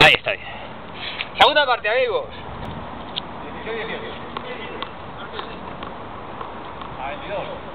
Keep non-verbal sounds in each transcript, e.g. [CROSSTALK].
Ahí estoy. Segunda parte, amigos. 16 18. A 22.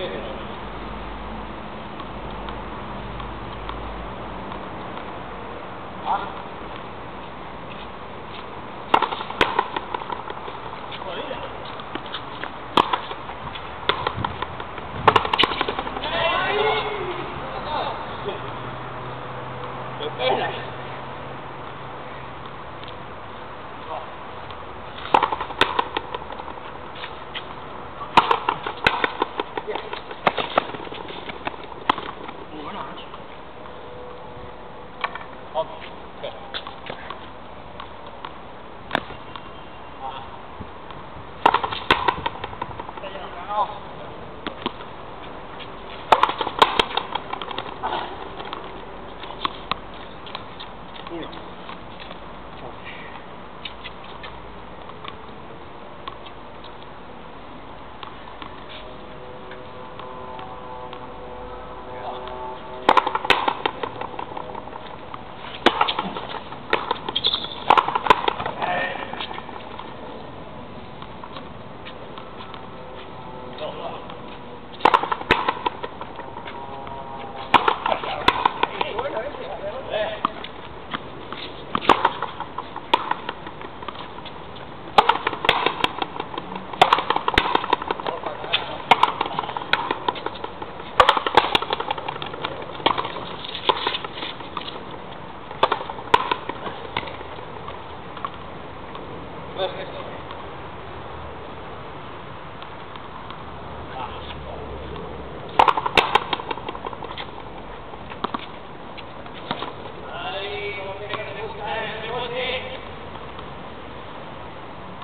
Yeah. on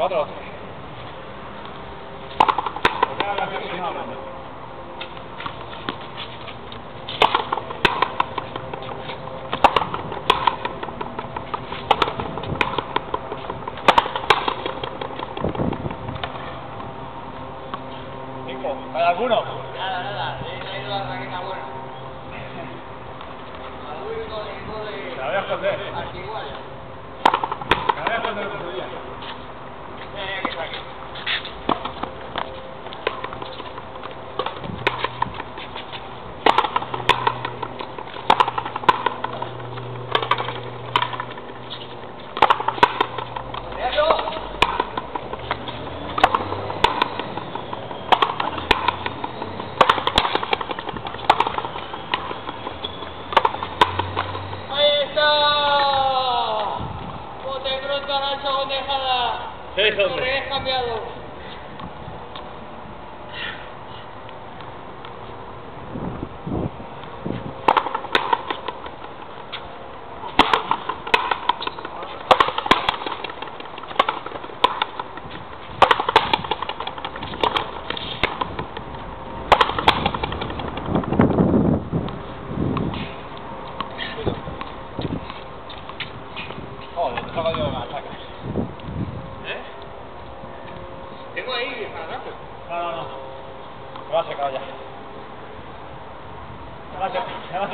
Cinco. ¿Hay alguno? Nada, nada. He traído la raqueta buena. Algo de... Te la voy a esconder. Antiguaya. Te Déjame.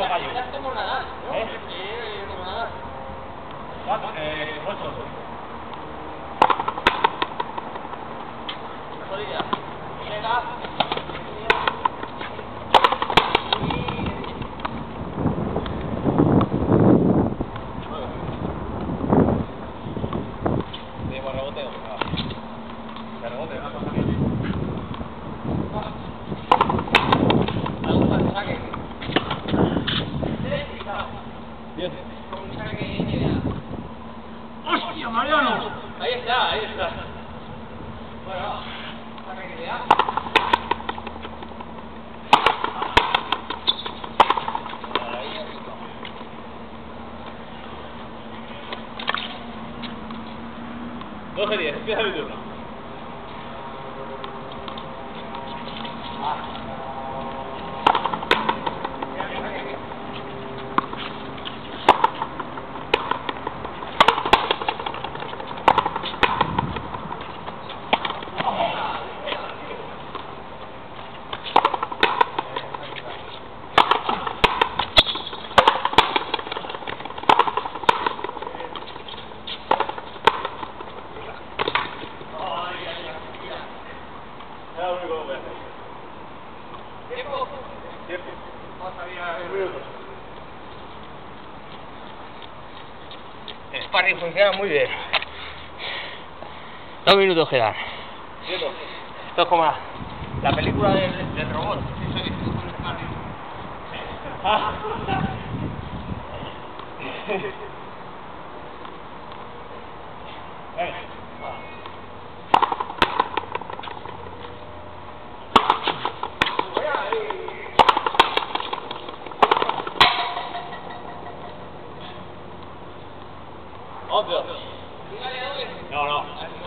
Secar, me va a secar Ya yo. como ¿no? ¿Eh? Sí, como. ¿Cuánto? Eh, ocho. Mejor idea. Idea. ¡Hostia, Mariano! Ahí está, ahí está. Bueno, saque que. Ahí arriba. Doce diez, empieza mi turno. El sparring funciona muy bien. Dos minutos quedan. Esto es como la, la película del, del robot. Eso [LAUGHS] obvious. No, no.